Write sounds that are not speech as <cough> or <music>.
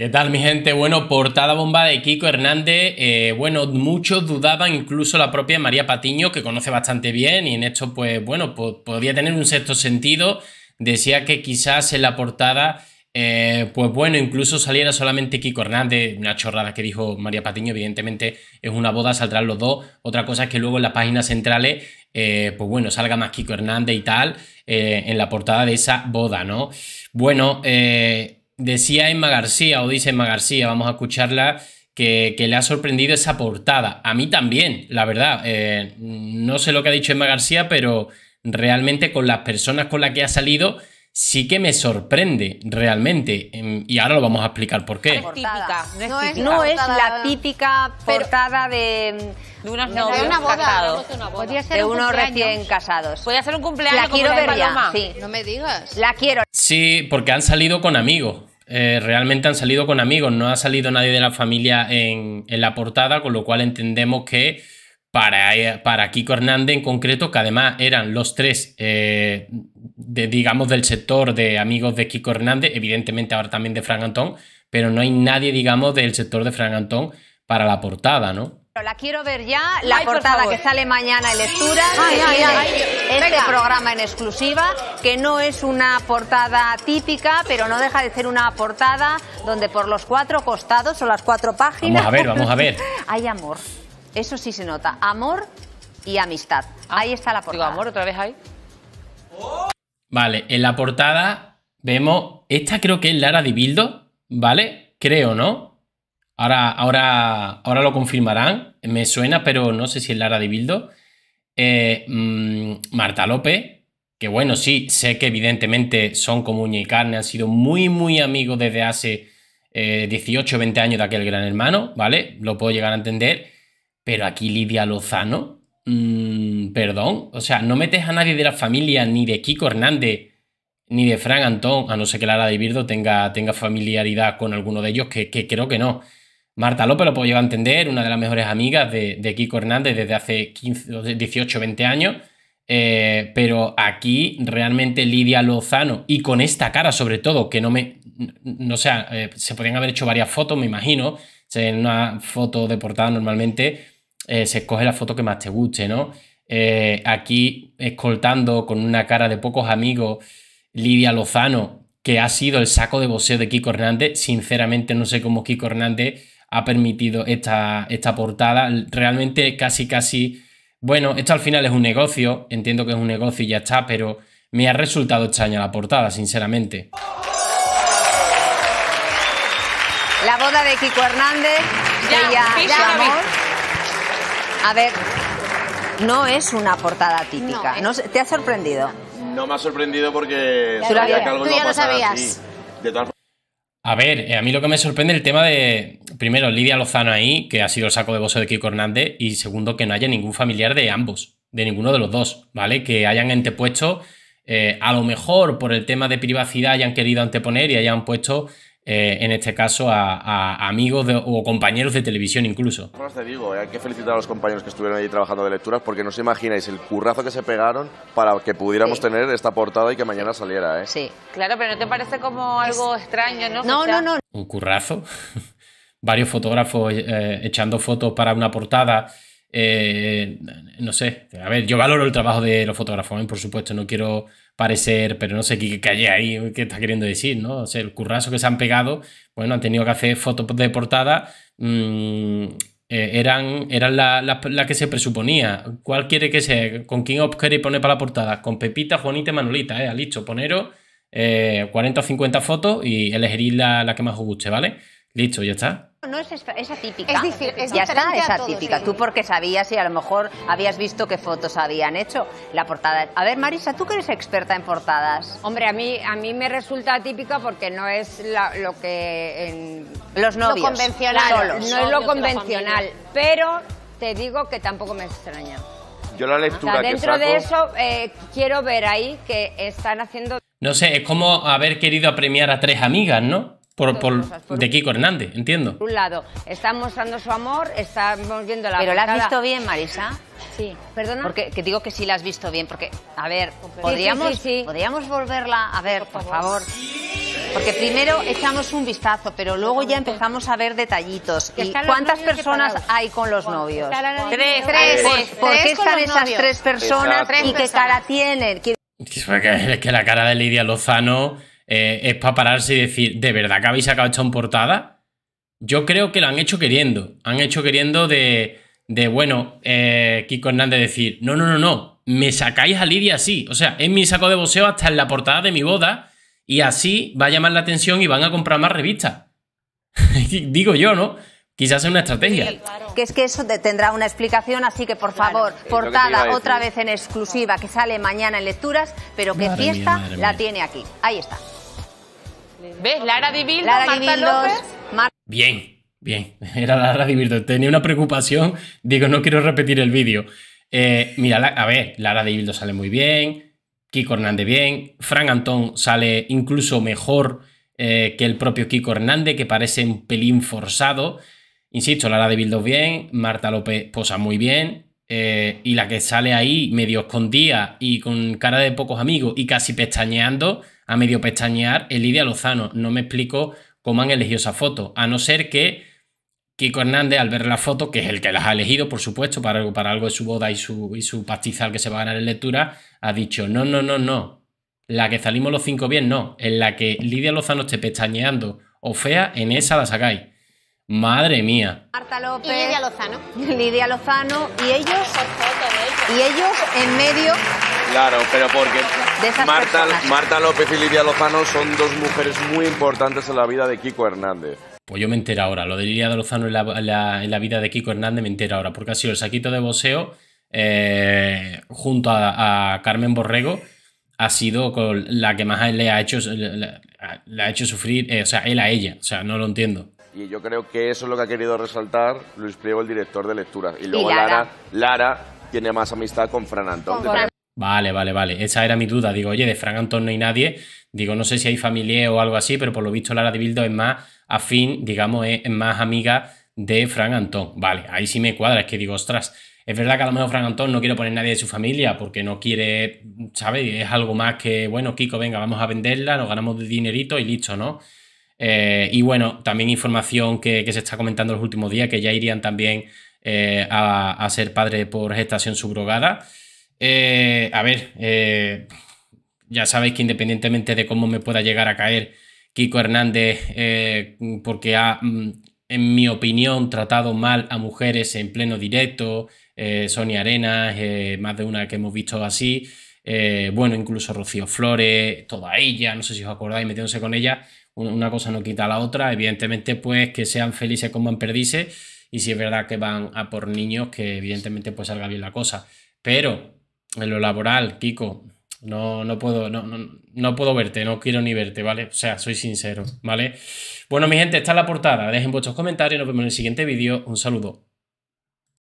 ¿Qué tal, mi gente? Bueno, portada bomba de Kiko Hernández. Eh, bueno, muchos dudaban, incluso la propia María Patiño, que conoce bastante bien, y en esto, pues bueno, podía tener un sexto sentido. Decía que quizás en la portada, eh, pues bueno, incluso saliera solamente Kiko Hernández, una chorrada que dijo María Patiño, evidentemente es una boda, saldrán los dos. Otra cosa es que luego en las páginas centrales, eh, pues bueno, salga más Kiko Hernández y tal, en la portada de esa boda, ¿no? Bueno, eh Decía Emma García, o dice Emma García, vamos a escucharla, que, le ha sorprendido esa portada. A mí también, la verdad. Eh, no sé lo que ha dicho Emma García, pero realmente con las personas con las que ha salido, sí que me sorprende, realmente. Em, y ahora lo vamos a explicar por qué. No es, típica, no, es, la típica portada de, de unos novios una boda, casados. de unos recién casados. Podría ser un cumpleaños. La quiero ver ya, sí. No me digas. La quiero. Sí, porque han salido con amigos. Eh, realmente han salido con amigos, no ha salido nadie de la familia en, la portada, con lo cual entendemos que para, eh, para, Kiko Hernández en concreto, que además eran los tres, eh, de, digamos, del sector de amigos de Kiko Hernández, evidentemente ahora también de Frank Antón, pero no hay nadie, digamos, del sector de Frank Antón para la portada, ¿no? La quiero ver ya, la portada que sale mañana en lectura, este programa en exclusiva, que no es una portada típica, pero no deja de ser una portada donde por los cuatro costados o las cuatro páginas... Vamos a ver, vamos a ver. <laughs> hay amor, eso sí se nota, amor y amistad. Ah, ahí está la portada. Digo, amor, otra vez hay. Vale, en la portada vemos, esta creo que es Lara Dibildo, ¿vale? Creo, ¿no? Ahora, ahora, ahora lo confirmarán. Me suena, pero no sé si es Lara de Bildo. Eh, mm, Marta López, que bueno, sí, sé que evidentemente son como uña y carne, han sido muy, muy amigos desde hace 18 o 20 años de aquel gran hermano, ¿vale? Lo puedo llegar a entender. Pero aquí Lidia Lozano, mm, perdón, o sea, no metes a nadie de la familia, ni de Kiko Hernández, ni de Fran Antón, a no ser que Lara de Bildo tenga, tenga familiaridad con alguno de ellos, que creo que no. Marta López lo puedo llegar a entender, una de las mejores amigas de, Kiko Hernández desde hace 15, 18, 20 años. Eh, pero aquí realmente Lidia Lozano, y con esta cara sobre todo, que no me. No sé, eh, se podrían haber hecho varias fotos, me imagino. En una foto de portada normalmente eh, se escoge la foto que más te guste, ¿no? aquí escoltando con una cara de pocos amigos Lidia Lozano, que ha sido el saco de boxeo de Kiko Hernández. Sinceramente, no sé cómo Kiko Hernández ha permitido esta, esta portada. Realmente casi, casi... Bueno, esto al final es un negocio, entiendo que es un negocio y ya está, pero me ha resultado extraña la portada, sinceramente. La boda de Kiko Hernández, ya, amor. A ver, no es una portada típica. No, ¿Te ha sorprendido? No me ha sorprendido porque sabía que algo iba a pasar Así. De a ver, eh, a mí lo que me sorprende el tema de, primero, Lidia Lozano ahí, que ha sido el saco de boxeo de Kiko Hernández, y segundo, que no haya ningún familiar de ambos, de ninguno de los dos, ¿vale? Que hayan antepuesto, eh, a lo mejor por el tema de privacidad hayan querido anteponer y hayan puesto eh, en este caso a, amigos o compañeros de televisión incluso. Pues te digo, hay que felicitar a los compañeros que estuvieron ahí trabajando de lecturas porque no os imagináis el currazo que se pegaron para que pudiéramos tener esta portada y que mañana saliera. ¿eh? Sí. Claro, pero ¿no te parece como algo extraño, no? No, no, no. Un currazo. <laughs> Varios fotógrafos eh, echando fotos para una portada. Eh, no sé, a ver, yo valoro el trabajo de los fotógrafos, por supuesto, no quiero parecer, pero no sé qué calle ahí, qué está queriendo decir, ¿no? O sea, el currazo que se han pegado, bueno, han tenido que hacer fotos de portada, mm, eh, eran, eran la, la, que se presuponía. ¿Cuál quiere que sea? ¿Con quién os queréis poner para la portada? Con Pepita, Juanita y Manolita, ¿eh? Listo, poneros 40 eh, o 50 fotos y elegiréis la, la que más os guste, ¿vale? Listo, ya está. No es esa típica. Es, ya está, esa típica. Tú porque sabías y a lo mejor habías visto qué fotos habían hecho la portada. A ver, Marisa, tú que eres experta en portadas. Hombre, a mí, a mí me resulta típica porque no es lo que en los novios. Lo convencional. no es lo convencional, pero te digo que tampoco me extraña. Yo la lectura dentro de eso eh, quiero ver ahí que están haciendo. No sé, es como haber querido apremiar a tres amigas, ¿no? Por, de Kiko Hernández, entiendo. Por un lado, están mostrando su amor, estamos viendo la ¿Pero la has visto bien, Marisa? Sí. ¿Perdona? Porque que digo que sí la has visto bien, porque, a ver, ¿podríamos, ¿podríamos volverla a ver, por favor? Porque primero echamos un vistazo, pero luego ya empezamos a ver detallitos. ¿Y cuántas personas hay con los novios? Tres, Tres. tres. ¿Por qué están los esas novios. tres personas Exacto. y qué cara tienen? Que la cara de Lidia Lozano eh, es para pararse y decir, ¿de verdad que habéis sacado esto en portada? Yo creo que lo han hecho queriendo. Han hecho queriendo de, de bueno, eh, Kiko Hernández decir, no, no, no, no, me sacáis a Lidia así. O sea, es mi saco de boxeo hasta en la portada de mi boda y así va a llamar la atención y van a comprar más revistas. <laughs> Digo yo, ¿no? Quizás es una estrategia. que es que eso te- tendrá una explicación, así que por favor, portada otra vez en exclusiva, que sale mañana en lecturas, pero que Madre fiesta la mía. tiene aquí. Ahí está. ¿Ves? Lara Dibildo, Lara Marta López. Mar- Bien, bien. <laughs> Era Lara Divirto. Tenía una preocupación. Digo, no quiero repetir el vídeo. Eh, mira, la- a ver, Lara Divirto sale muy bien. Kiko Hernández bien. Frank Antón sale incluso mejor eh, que el propio Kiko Hernández, que parece un pelín forzado. Insisto, Lara Divirto bien. Marta López posa muy bien. eh, y la que sale ahí medio escondida y con cara de pocos amigos y casi pestañeando, a medio pestañear, es Lidia Lozano. No me explico cómo han elegido esa foto, a no ser que Kiko Hernández, al ver la foto, que es el que las ha elegido, por supuesto, para algo, para algo de su boda y su, y su pastizal que se va a ganar en lectura, ha dicho, no, no, no, no, la que salimos los cinco bien, no, en la que Lidia Lozano esté pestañeando o fea, en esa la sacáis. Madre mía. Marta López. Y Lidia Lozano. Lidia Lozano. Y ellos, y ellos en medio Claro, pero porque De esas Marta, personas. Marta López y Lidia Lozano son dos mujeres muy importantes en la vida de Kiko Hernández. Pues yo me entero ahora. Lo de Lidia de Lozano en la, en la- en la vida de Kiko Hernández me entero ahora. Porque ha sido el saquito de boxeo eh, junto a, a Carmen Borrego. Ha sido con la que más le ha hecho, le, le ha hecho sufrir. eh, o sea, él a ella. O sea, no lo entiendo. Y yo creo que eso es lo que ha querido resaltar Luis Priego, el director de lectura. Y luego Lara. Lara. Lara tiene más amistad con Fran Antón. Vale, vale, vale. Esa era mi duda. Digo, oye, de Frank Antón no hay nadie. Digo, no sé si hay familia o algo así, pero por lo visto Lara de Bildo es más afín, digamos, es, más amiga de Frank Antón. Vale, ahí sí me cuadra. Es que digo, ostras, es verdad que a lo mejor Frank Antón no quiere poner nadie de su familia porque no quiere, ¿sabes? Es algo más que, bueno, Kiko, venga, vamos a venderla, nos ganamos de dinerito y listo, ¿no? Eh, y bueno, también información que, que se está comentando en los últimos días, que ya irían también eh, a, a ser padre por gestación subrogada. Eh, a ver, eh, ya sabéis que independientemente de cómo me pueda llegar a caer Kiko Hernández, eh, porque ha, mm, en mi opinión, tratado mal a mujeres en pleno directo, Sonia Arenas, más de una que hemos visto así, bueno, incluso Rocío Flores, toda ella, no sé si os acordáis, metiéndose con ella, una, cosa no quita a la otra, evidentemente pues que sean felices como en perdice, y si es verdad que van a por niños, que evidentemente pues salga bien la cosa, pero en lo laboral, Kiko, no, no puedo, no, no, no puedo verte, no quiero ni verte, ¿vale? O sea, soy sincero, ¿vale? Bueno, mi gente, esta es la portada. Dejen vuestros comentarios, nos vemos en el siguiente vídeo. Un saludo.